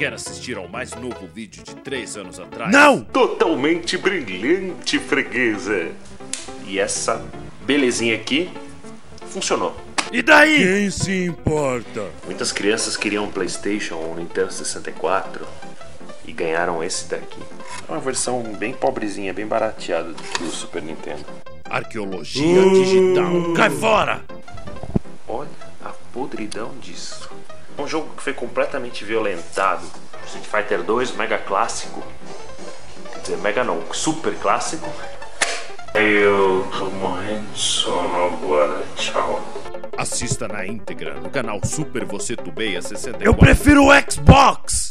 Quer assistir ao mais novo vídeo de 3 anos atrás? Não! Totalmente brilhante, freguesa. E essa belezinha aqui funcionou. E daí? Quem se importa? Muitas crianças queriam um PlayStation ou um Nintendo 64 e ganharam esse daqui. É uma versão bem pobrezinha, bem barateada do Super Nintendo. Arqueologia digital. Cai fora! Olha a podridão disso. Um jogo que foi completamente violentado. Street Fighter 2, mega clássico. Quer dizer, mega não, super clássico. Eu tô morrendo de sono agora, tchau. Assista na íntegra no canal Super Você Tubeia 64. Eu prefiro o Xbox!